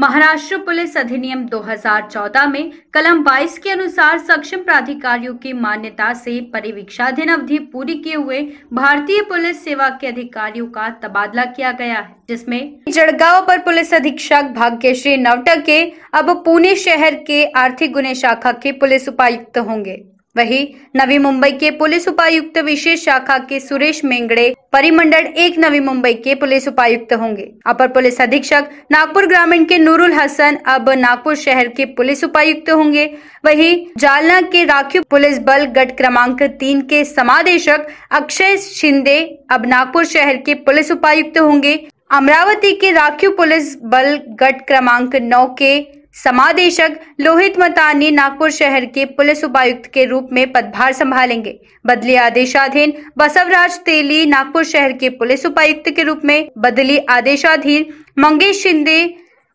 Maharashtra police अधिनियम 2014 में कलम 22 के अनुसार सक्षम प्राधिकारियों की मान्यता से परिवीक्षाधीन अवधि पूरी किए हुए भारतीय पुलिस सेवा के अधिकारियों का तबादला किया गया है, जिसमें जड़गांव पर पुलिस अधीक्षक भाग्यश्री नवटके, अब पुणे शहर के आर्थिक गुने शाखा के पुलिस उपायुक्त होंगे। वहीं नवी मुंबई के पुलिस उपायुक्त विशेष शाखा के सुरेश मेंगड़े परिमंडल एक नवी मुंबई के पुलिस उपायुक्त होंगे। अपर पुलिस अधीक्षक नागपुर ग्रामीण के नूरुल हसन अब नागपुर शहर के पुलिस उपायुक्त होंगे। वहीं जालना के राखी पुलिस बल गट क्रमांक तीन के समादेशक अक्षय शिंदे अब नागपुर शहर के पुलिस उपायुक्त होंगे। अमरावती के राखी पुलिस बल गट क्रमांक नौ के समादेशक लोहित मतानी नागपुर शहर के पुलिस उपायुक्त के रूप में पदभार संभालेंगे। बदली आदेशाधीन बसवराज तेली नागपुर शहर के पुलिस उपायुक्त के रूप में बदली आदेशाधीन मंगेश शिंदे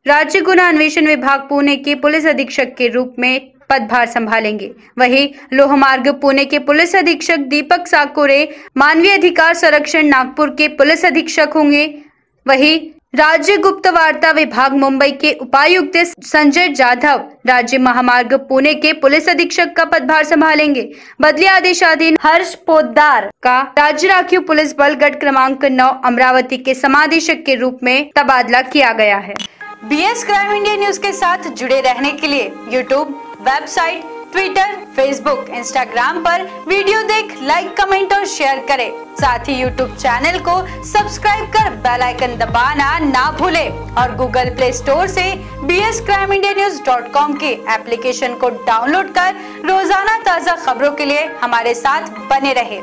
राज्य गुना अन्वेषण विभाग पुणे के पुलिस अधीक्षक के रूप में पदभार संभालेंगे। वहीं लोहमार्ग पुणे के पुलिस अधीक्षक दीपक साकोरे मानवीय अधिकार संरक्षण नागपुर के पुलिस अधीक्षक होंगे। वहीं राज्य गुप्त वार्ता विभाग मुंबई के उपायुक्त संजय जाधव राज्य महामार्ग पुणे के पुलिस अधीक्षक का पदभार संभालेंगे। बदली आदेशाधीन हर्ष पोदार का राज्य राखी पुलिस बल गढ़ क्रमांक नौ अमरावती के समादेशक के रूप में तबादला किया गया है। B S crime India news के साथ जुड़े रहने के लिए YouTube website Twitter Facebook Instagram पर वीडियो देख लाइक कमेंट और शेयर करें। साथ ही यूट्यूब चैनल को सब्सक्राइब कर बेल आइकन दबाना ना भूले और गूगल प्ले स्टोर से B S crime India news dot com के एप्लीकेशन को डाउनलोड कर रोज़ाना ताज़ा खबरों के लिए हमारे साथ बने रहे।